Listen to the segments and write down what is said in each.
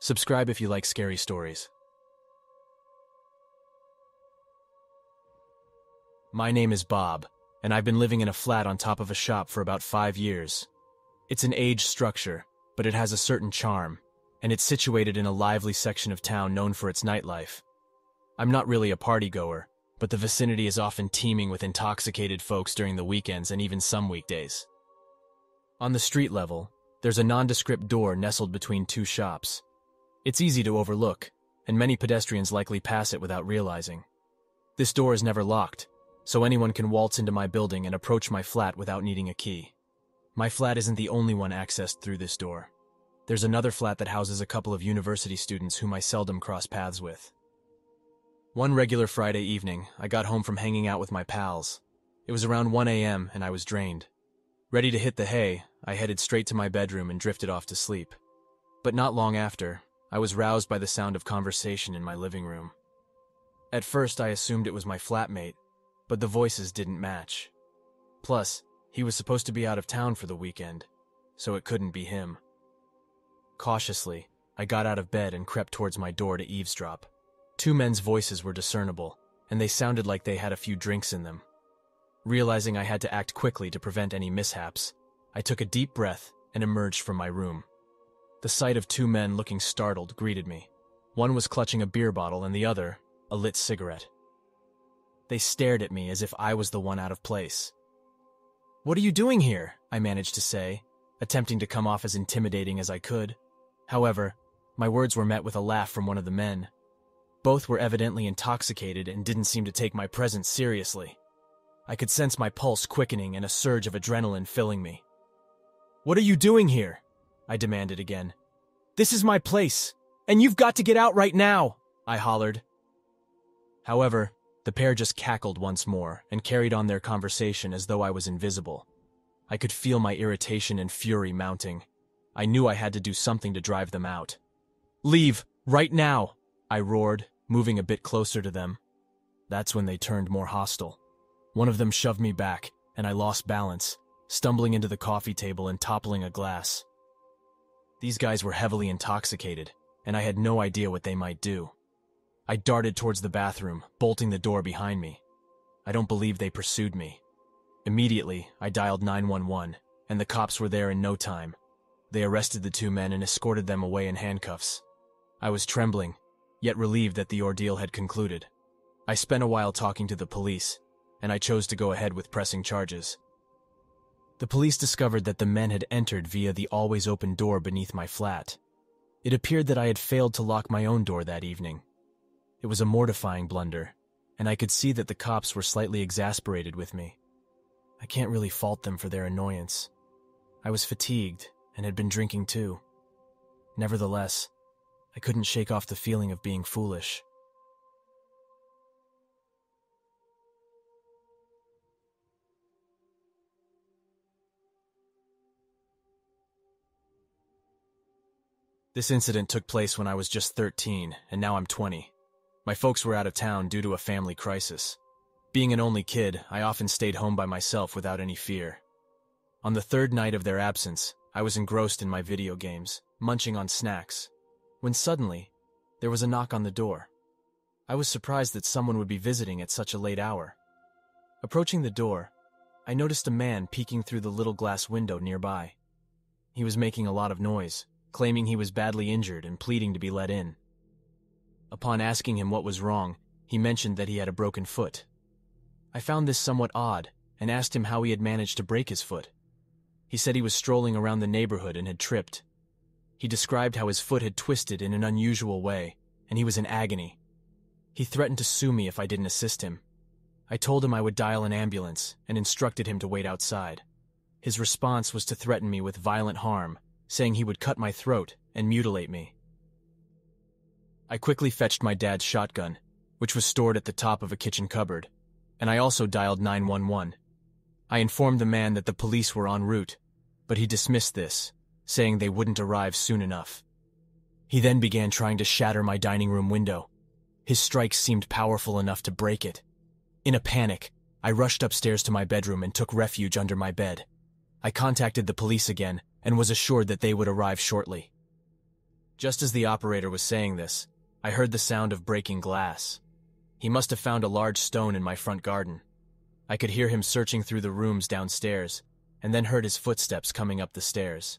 Subscribe if you like scary stories. My name is Bob, and I've been living in a flat on top of a shop for about five years. It's an aged structure, but it has a certain charm, and it's situated in a lively section of town known for its nightlife. I'm not really a party goer, but the vicinity is often teeming with intoxicated folks during the weekends and even some weekdays. On the street level, there's a nondescript door nestled between two shops. It's easy to overlook, and many pedestrians likely pass it without realizing. This door is never locked, so anyone can waltz into my building and approach my flat without needing a key. My flat isn't the only one accessed through this door. There's another flat that houses a couple of university students whom I seldom cross paths with. One regular Friday evening, I got home from hanging out with my pals. It was around 1 a.m., and I was drained. Ready to hit the hay, I headed straight to my bedroom and drifted off to sleep. But not long after, I was roused by the sound of conversation in my living room. At first, I assumed it was my flatmate, but the voices didn't match. Plus, he was supposed to be out of town for the weekend, so it couldn't be him. Cautiously, I got out of bed and crept towards my door to eavesdrop. Two men's voices were discernible, and they sounded like they had a few drinks in them. Realizing I had to act quickly to prevent any mishaps, I took a deep breath and emerged from my room. The sight of two men looking startled greeted me. One was clutching a beer bottle and the other, a lit cigarette. They stared at me as if I was the one out of place. What are you doing here? I managed to say, attempting to come off as intimidating as I could. However, my words were met with a laugh from one of the men. Both were evidently intoxicated and didn't seem to take my presence seriously. I could sense my pulse quickening and a surge of adrenaline filling me. What are you doing here? I demanded again. This is my place, and you've got to get out right now, I hollered. However, the pair just cackled once more and carried on their conversation as though I was invisible. I could feel my irritation and fury mounting. I knew I had to do something to drive them out. Leave, right now, I roared, moving a bit closer to them. That's when they turned more hostile. One of them shoved me back, and I lost balance, stumbling into the coffee table and toppling a glass. These guys were heavily intoxicated, and I had no idea what they might do. I darted towards the bathroom, bolting the door behind me. I don't believe they pursued me. Immediately, I dialed 911, and the cops were there in no time. They arrested the two men and escorted them away in handcuffs. I was trembling, yet relieved that the ordeal had concluded. I spent a while talking to the police, and I chose to go ahead with pressing charges. The police discovered that the men had entered via the always open door beneath my flat. It appeared that I had failed to lock my own door that evening. It was a mortifying blunder, and I could see that the cops were slightly exasperated with me. I can't really fault them for their annoyance. I was fatigued and had been drinking too. Nevertheless, I couldn't shake off the feeling of being foolish. This incident took place when I was just 13, and now I'm 20. My folks were out of town due to a family crisis. Being an only kid, I often stayed home by myself without any fear. On the third night of their absence, I was engrossed in my video games, munching on snacks, when suddenly, there was a knock on the door. I was surprised that someone would be visiting at such a late hour. Approaching the door, I noticed a man peeking through the little glass window nearby. He was making a lot of noise, claiming he was badly injured and pleading to be let in. Upon asking him what was wrong, he mentioned that he had a broken foot. I found this somewhat odd and asked him how he had managed to break his foot. He said he was strolling around the neighborhood and had tripped, he described how his foot had twisted in an unusual way, and he was in agony. He threatened to sue me if I didn't assist him. I told him I would dial an ambulance and instructed him to wait outside. His response was to threaten me with violent harm, saying he would cut my throat and mutilate me. I quickly fetched my dad's shotgun, which was stored at the top of a kitchen cupboard, and I also dialed 911. I informed the man that the police were en route, but he dismissed this saying they wouldn't arrive soon enough. He then began trying to shatter my dining room window. His strikes seemed powerful enough to break it. In a panic, I rushed upstairs to my bedroom and took refuge under my bed. I contacted the police again and was assured that they would arrive shortly. Just as the operator was saying this, I heard the sound of breaking glass. He must have found a large stone in my front garden. I could hear him searching through the rooms downstairs, and then heard his footsteps coming up the stairs.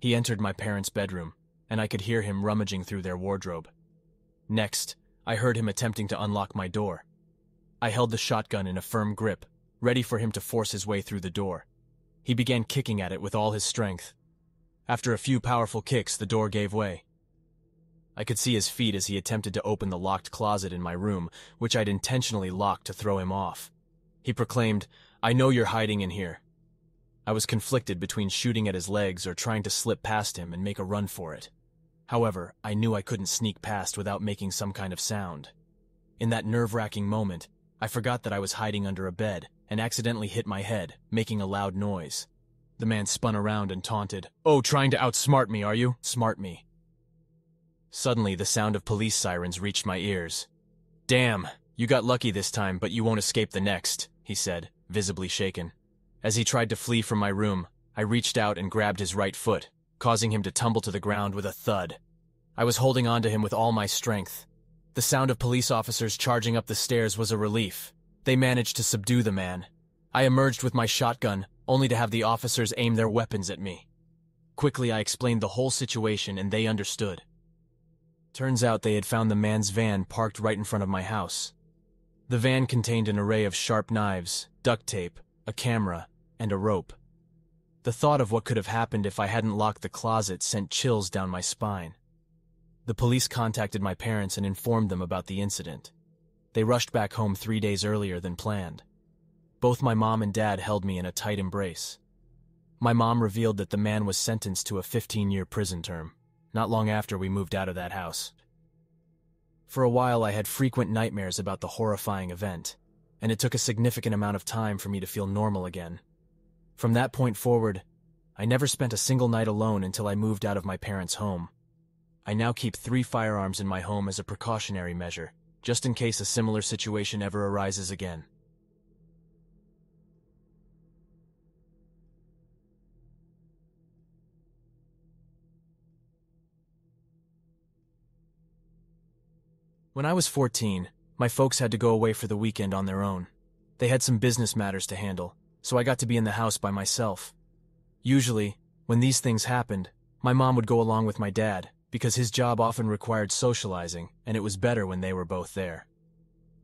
He entered my parents' bedroom, and I could hear him rummaging through their wardrobe. Next, I heard him attempting to unlock my door. I held the shotgun in a firm grip, ready for him to force his way through the door. He began kicking at it with all his strength. After a few powerful kicks, the door gave way. I could see his feet as he attempted to open the locked closet in my room, which I'd intentionally locked to throw him off. He proclaimed, I know you're hiding in here. I was conflicted between shooting at his legs or trying to slip past him and make a run for it. However, I knew I couldn't sneak past without making some kind of sound. In that nerve-wracking moment, I forgot that I was hiding under a bed and accidentally hit my head, making a loud noise. The man spun around and taunted, Oh, trying to outsmart me, are you? Smart me. Suddenly, the sound of police sirens reached my ears. Damn, you got lucky this time, but you won't escape the next, he said, visibly shaken. As he tried to flee from my room, I reached out and grabbed his right foot, causing him to tumble to the ground with a thud. I was holding on to him with all my strength. The sound of police officers charging up the stairs was a relief. They managed to subdue the man. I emerged with my shotgun, only to have the officers aim their weapons at me. Quickly, I explained the whole situation and they understood. Turns out they had found the man's van parked right in front of my house. The van contained an array of sharp knives, duct tape, a camera, and a rope. The thought of what could have happened if I hadn't locked the closet sent chills down my spine. The police contacted my parents and informed them about the incident. They rushed back home three days earlier than planned. Both my mom and dad held me in a tight embrace. My mom revealed that the man was sentenced to a 15-year prison term, not long after we moved out of that house. For a while, I had frequent nightmares about the horrifying event and it took a significant amount of time for me to feel normal again. From that point forward, I never spent a single night alone until I moved out of my parents' home. I now keep three firearms in my home as a precautionary measure, just in case a similar situation ever arises again. When I was 14, my folks had to go away for the weekend on their own. They had some business matters to handle, so I got to be in the house by myself. Usually, when these things happened, my mom would go along with my dad, because his job often required socializing, and it was better when they were both there.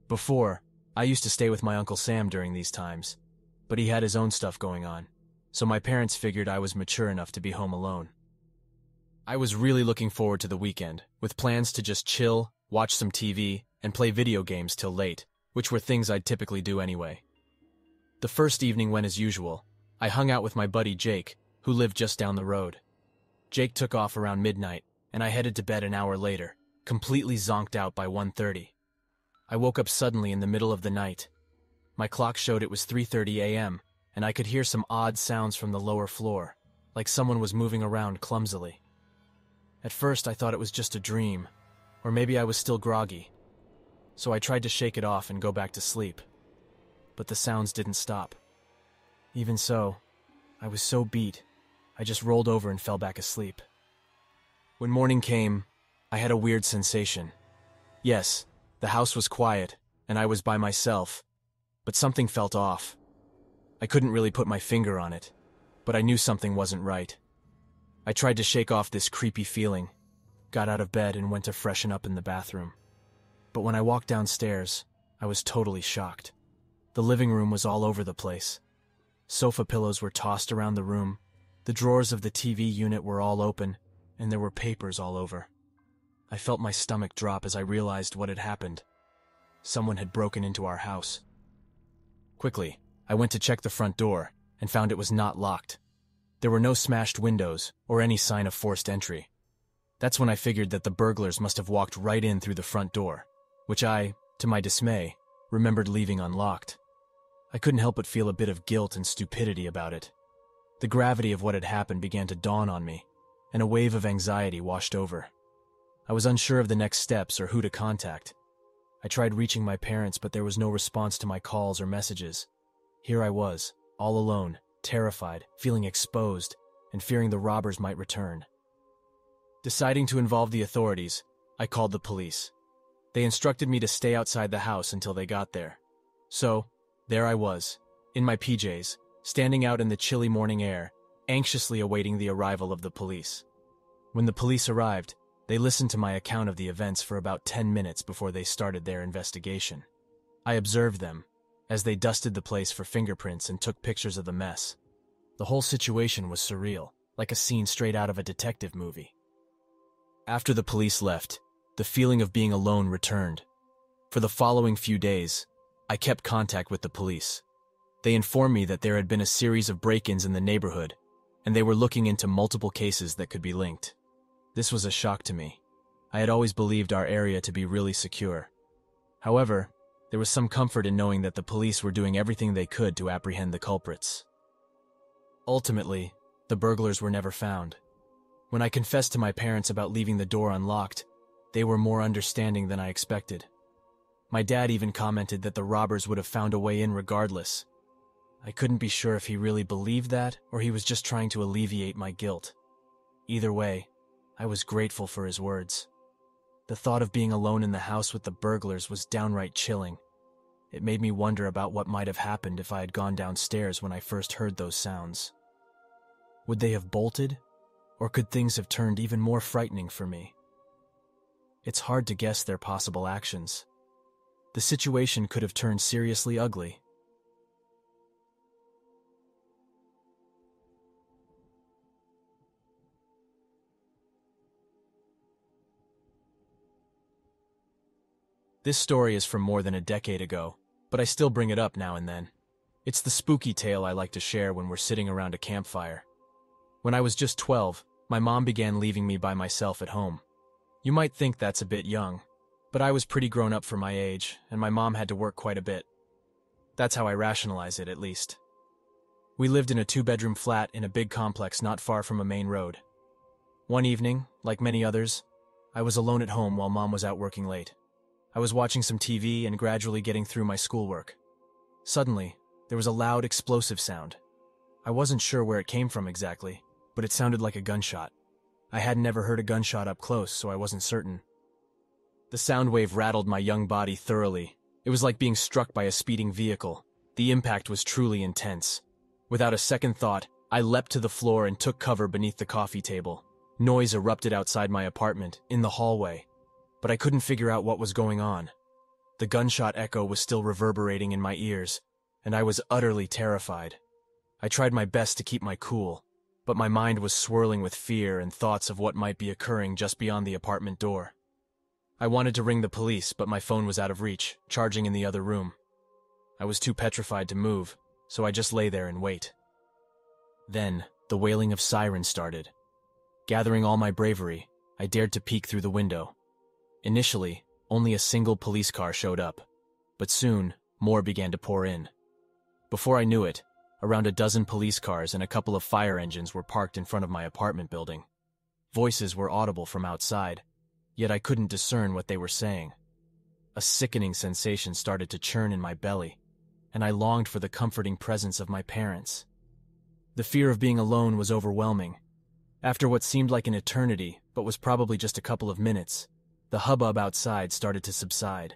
Before, I used to stay with my Uncle Sam during these times, but he had his own stuff going on, so my parents figured I was mature enough to be home alone. I was really looking forward to the weekend, with plans to just chill, watch some TV, and play video games till late, which were things I'd typically do anyway. The first evening went as usual. I hung out with my buddy Jake, who lived just down the road. Jake took off around midnight, and I headed to bed an hour later, completely zonked out by 1.30. I woke up suddenly in the middle of the night. My clock showed it was 3.30 a.m., and I could hear some odd sounds from the lower floor, like someone was moving around clumsily. At first I thought it was just a dream, or maybe I was still groggy so I tried to shake it off and go back to sleep. But the sounds didn't stop. Even so, I was so beat, I just rolled over and fell back asleep. When morning came, I had a weird sensation. Yes, the house was quiet, and I was by myself, but something felt off. I couldn't really put my finger on it, but I knew something wasn't right. I tried to shake off this creepy feeling, got out of bed and went to freshen up in the bathroom. But when I walked downstairs, I was totally shocked. The living room was all over the place. Sofa pillows were tossed around the room, the drawers of the TV unit were all open, and there were papers all over. I felt my stomach drop as I realized what had happened. Someone had broken into our house. Quickly, I went to check the front door and found it was not locked. There were no smashed windows or any sign of forced entry. That's when I figured that the burglars must have walked right in through the front door which I, to my dismay, remembered leaving unlocked. I couldn't help but feel a bit of guilt and stupidity about it. The gravity of what had happened began to dawn on me, and a wave of anxiety washed over. I was unsure of the next steps or who to contact. I tried reaching my parents, but there was no response to my calls or messages. Here I was, all alone, terrified, feeling exposed, and fearing the robbers might return. Deciding to involve the authorities, I called the police. They instructed me to stay outside the house until they got there. So, there I was, in my PJs, standing out in the chilly morning air, anxiously awaiting the arrival of the police. When the police arrived, they listened to my account of the events for about 10 minutes before they started their investigation. I observed them as they dusted the place for fingerprints and took pictures of the mess. The whole situation was surreal, like a scene straight out of a detective movie. After the police left, the feeling of being alone returned. For the following few days, I kept contact with the police. They informed me that there had been a series of break ins in the neighborhood, and they were looking into multiple cases that could be linked. This was a shock to me. I had always believed our area to be really secure. However, there was some comfort in knowing that the police were doing everything they could to apprehend the culprits. Ultimately, the burglars were never found. When I confessed to my parents about leaving the door unlocked, they were more understanding than I expected. My dad even commented that the robbers would have found a way in regardless. I couldn't be sure if he really believed that or he was just trying to alleviate my guilt. Either way, I was grateful for his words. The thought of being alone in the house with the burglars was downright chilling. It made me wonder about what might have happened if I had gone downstairs when I first heard those sounds. Would they have bolted? Or could things have turned even more frightening for me? It's hard to guess their possible actions. The situation could have turned seriously ugly. This story is from more than a decade ago, but I still bring it up now and then. It's the spooky tale I like to share when we're sitting around a campfire. When I was just 12, my mom began leaving me by myself at home. You might think that's a bit young, but I was pretty grown up for my age, and my mom had to work quite a bit. That's how I rationalize it, at least. We lived in a two bedroom flat in a big complex not far from a main road. One evening, like many others, I was alone at home while mom was out working late. I was watching some TV and gradually getting through my schoolwork. Suddenly, there was a loud, explosive sound. I wasn't sure where it came from exactly, but it sounded like a gunshot. I hadn't never heard a gunshot up close, so I wasn't certain. The sound wave rattled my young body thoroughly. It was like being struck by a speeding vehicle. The impact was truly intense. Without a second thought, I leapt to the floor and took cover beneath the coffee table. Noise erupted outside my apartment, in the hallway but I couldn't figure out what was going on. The gunshot echo was still reverberating in my ears, and I was utterly terrified. I tried my best to keep my cool, but my mind was swirling with fear and thoughts of what might be occurring just beyond the apartment door. I wanted to ring the police, but my phone was out of reach, charging in the other room. I was too petrified to move, so I just lay there and wait. Then, the wailing of sirens started. Gathering all my bravery, I dared to peek through the window. Initially, only a single police car showed up, but soon, more began to pour in. Before I knew it, around a dozen police cars and a couple of fire engines were parked in front of my apartment building. Voices were audible from outside, yet I couldn't discern what they were saying. A sickening sensation started to churn in my belly, and I longed for the comforting presence of my parents. The fear of being alone was overwhelming. After what seemed like an eternity, but was probably just a couple of minutes, the hubbub outside started to subside.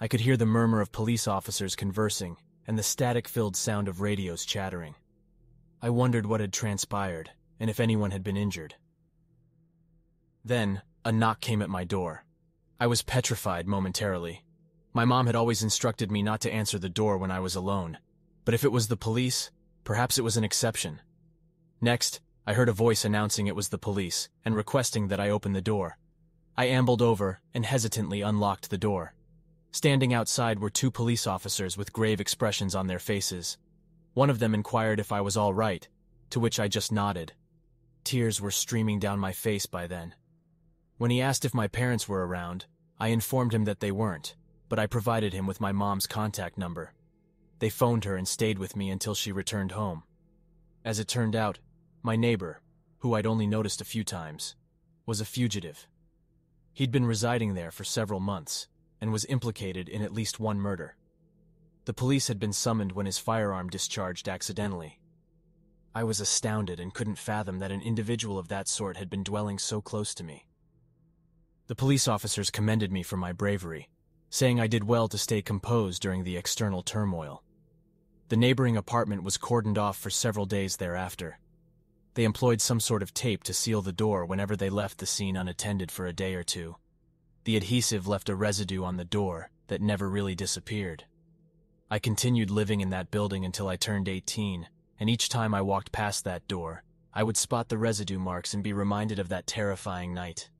I could hear the murmur of police officers conversing and the static filled sound of radios chattering. I wondered what had transpired and if anyone had been injured. Then, a knock came at my door. I was petrified momentarily. My mom had always instructed me not to answer the door when I was alone, but if it was the police, perhaps it was an exception. Next, I heard a voice announcing it was the police and requesting that I open the door. I ambled over and hesitantly unlocked the door. Standing outside were two police officers with grave expressions on their faces. One of them inquired if I was all right, to which I just nodded. Tears were streaming down my face by then. When he asked if my parents were around, I informed him that they weren't, but I provided him with my mom's contact number. They phoned her and stayed with me until she returned home. As it turned out, my neighbor, who I'd only noticed a few times, was a fugitive. He'd been residing there for several months and was implicated in at least one murder. The police had been summoned when his firearm discharged accidentally. I was astounded and couldn't fathom that an individual of that sort had been dwelling so close to me. The police officers commended me for my bravery, saying I did well to stay composed during the external turmoil. The neighboring apartment was cordoned off for several days thereafter. They employed some sort of tape to seal the door whenever they left the scene unattended for a day or two. The adhesive left a residue on the door that never really disappeared. I continued living in that building until I turned 18, and each time I walked past that door, I would spot the residue marks and be reminded of that terrifying night.